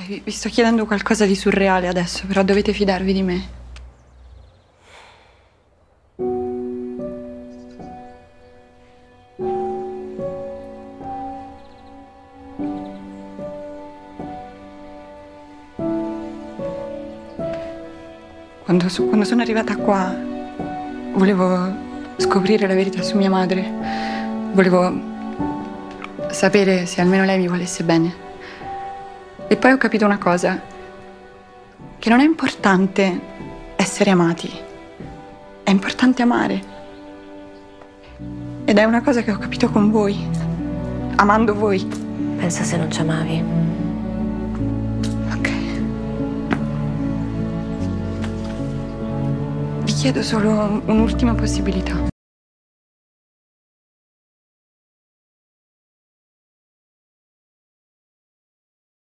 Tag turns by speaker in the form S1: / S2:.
S1: Ok, vi- sto chiedendo qualcosa di surreale adesso, però dovete fidarvi di me. Quando, so- quando sono arrivata qua, volevo scoprire la verità su mia madre. Volevo sapere se almeno lei mi volesse bene. E poi ho capito una cosa, che non è importante essere amati, è importante amare. Ed è una cosa che ho capito con voi, amando voi.
S2: Pensa se non ci amavi.
S1: Ok. Vi chiedo solo un'ultima possibilità.